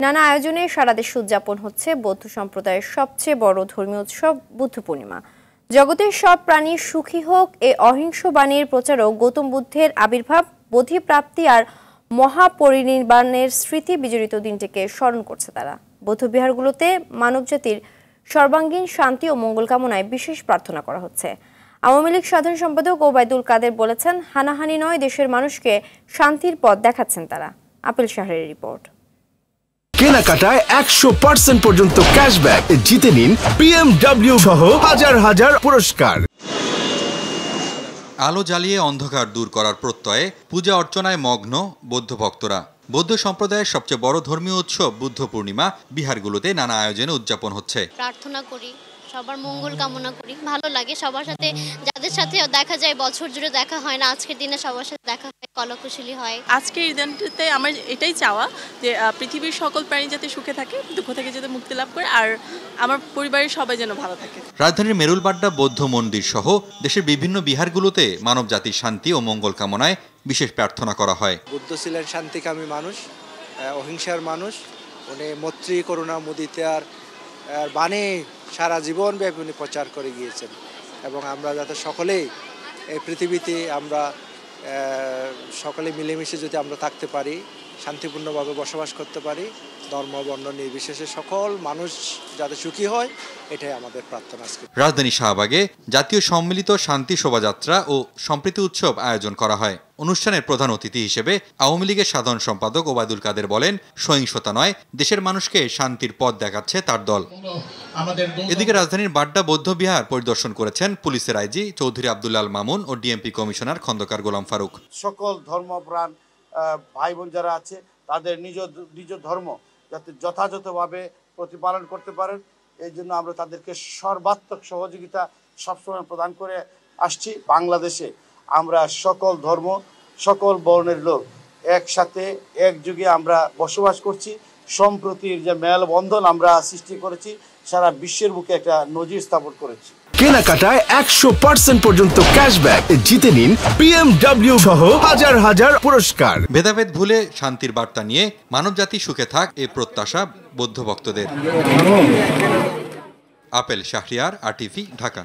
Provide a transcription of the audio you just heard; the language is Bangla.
নানা আয়োজনে সারা দেশে উদযাপন হচ্ছে বৌদ্ধ সম্প্রদায়ের সবচেয়ে বড় ধর্মীয় উৎসব বুদ্ধ পূর্ণিমা। জগতের সব প্রাণী সুখী হোক, এ অহিংস বাণীর প্রচারক গৌতম বুদ্ধের আবির্ভাব, বোধিপ্রাপ্তি আর মহাপরিনির্বাণের স্মৃতি বিজড়িত দিনটিকে স্মরণ করছে তারা। বৌদ্ধবিহারগুলোতে মানবজাতির সর্বাঙ্গীন শান্তি ও মঙ্গল কামনায় বিশেষ প্রার্থনা করা হচ্ছে। আওয়ামী লীগ সাধারণ সম্পাদক ওবায়দুল কাদের বলেছেন, হানাহানি নয়, দেশের মানুষকে শান্তির পথ দেখাচ্ছেন তারা। আপিল শাহরের রিপোর্ট। কেনাকাটায় একশো পার্সেন্ট পর্যন্ত ক্যাশব্যাক জিতে নিন বিএমডব্লিউ সহ হাজার হাজার পুরস্কার। আলো জ্বালিয়ে অন্ধকার দূর করার প্রত্যয়ে পূজা অর্চনায় মগ্ন বৌদ্ধ ভক্তরা। বৌদ্ধ সম্প্রদায়ের সবচেয়ে বড় ধর্মীয় উৎসব বুদ্ধ পূর্ণিমা বিহারগুলোতে নানা আয়োজনে উদযাপন হচ্ছে। প্রার্থনা করি। সবার মঙ্গল কামনা করি। ভালো লাগে সবার সাথে যাদের সাথে দেখা যায় বছর জুড়ে দেখা হয় না আজকের দিনে সবার সাথে দেখা হয় কলকুশলী হয়। আজকের ইভেন্টতে আমার এটাই চাওয়া যে পৃথিবীর সকল প্রাণী যাতে সুখে থাকে দুঃখ থেকে যাতে মুক্তি লাভ করে আর আমার পরিবারের সবাই যেন ভালো থাকে। রাজধানীর মেরুলবাড্ডা বৌদ্ধ মন্দির সহ দেশের বিভিন্ন বিহারগুলোতে মানব জাতির শান্তি ও মঙ্গল কামনায় বিশেষ প্রার্থনা করা হয়। বুদ্ধ ছিলেন শান্তিকামী মানুষ অহিংসার মানুষ। উনি মৈত্রী করুণা মুদিতে আর আর বাণী সারা জীবন ব্যাপী উনি প্রচার করে গিয়েছেন। এবং আমরা যাতে সকলেই এই পৃথিবীতে আমরা সকলে মিলেমিশে যদি আমরা থাকতে পারি, শান্তিপূর্ণভাবে বসবাস করতে পারি, ধর্ম, বর্ণ নির্বিশেষে সকল মানুষ যাতে সুখী হয়, এটাই আমাদের প্রার্থনা আজকে। রাজধানী শাহবাগে জাতীয় সম্মিলিত শান্তি শোভাযাত্রা ও সম্প্রীতি উৎসব আয়োজন করা হয়। অনুষ্ঠানের প্রধান অতিথি হিসেবে আওয়ামী লীগের সাধারণ সম্পাদক ওবায়দুল কাদের বলেন সহিংসতা নয় দেশের মানুষকে শান্তির পথ দেখাচ্ছে তার দল। এদিকে রাজধানীর বাড্ডা বৌদ্ধ বিহার পরিদর্শন করেছেন পুলিশের আইজি চৌধুরী আব্দুল্লাল মামুন ও ডিএমপি কমিশনার খন্দকার গোলাম ফারুক। সকল ধর্মপ্রাণ ভাই বোন যারা আছে তাদের নিজ নিজ ধর্ম যাতে যথাযথভাবে প্রতিপালন করতে পারেন। এই জন্য আমরা তাদেরকে সর্বাত্মক সহযোগিতা সবসময় প্রদান করে আসছি। বাংলাদেশে আমরা সকল ধর্ম সকল বর্ণের লোক একসাথে একযুগে আমরা বসবাস করছি। সম্প্রতির যে মেলবন্ধন আমরা সৃষ্টি করেছি সারা বিশ্বের বুকে একটা নজির স্থাপন করেছি। কেনাকাটায় একশো পার্সেন্ট পর্যন্ত ক্যাশব্যাক জিতে নিন বিএমডব্লিউ সহ হাজার হাজার পুরস্কার। ভেদাভেদ ভুলে শান্তির বার্তা নিয়ে মানবজাতি সুখে থাক এ প্রত্যাশা বৌদ্ধ ভক্তদের। আপেল শাহরিয়ার আর ঢাকা।